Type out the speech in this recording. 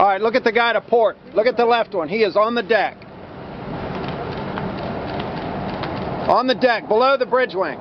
All right, look at the guy to port. Look at the left one. He is on the deck. On the deck, below the bridge wing.